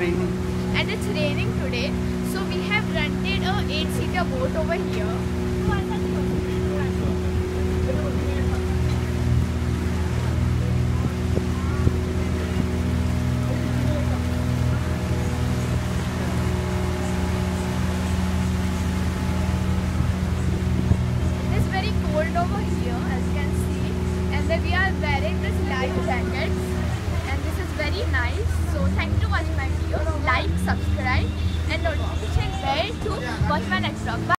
today. So we have rented a 8-seater boat over here. It is very cold over here as you can see and we are wearing this light jackets and this is very nice. So thank you to watching my. Like, subscribe and notification bell to watch my next vlog.